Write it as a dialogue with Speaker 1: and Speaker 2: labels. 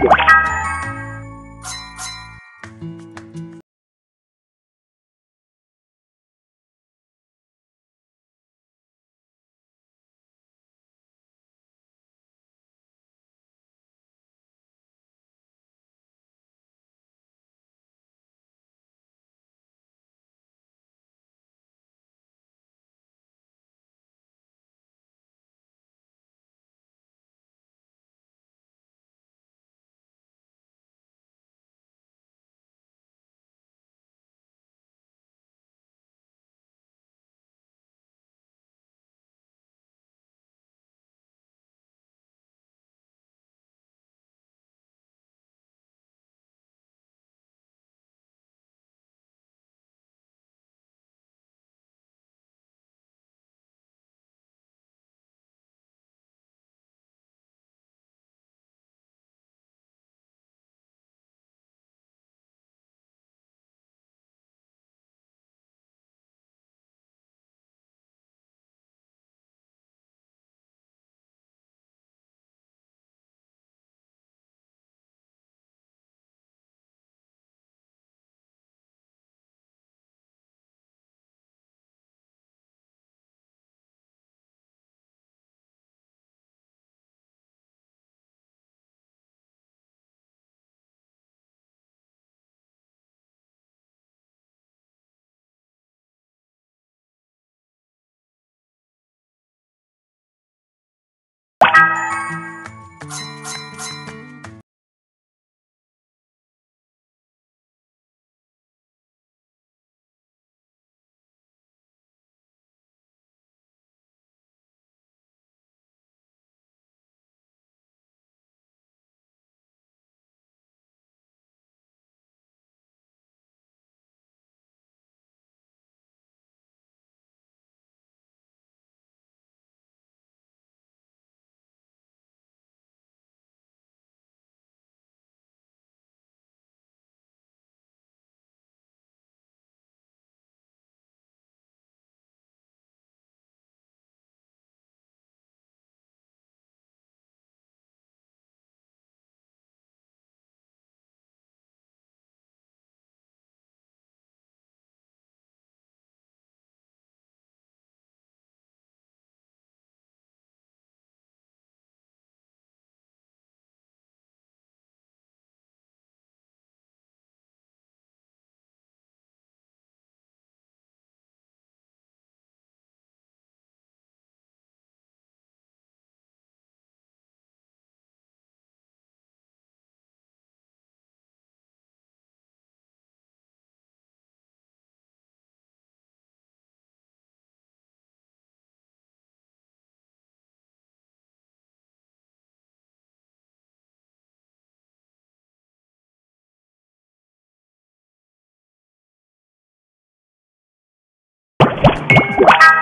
Speaker 1: Bye. You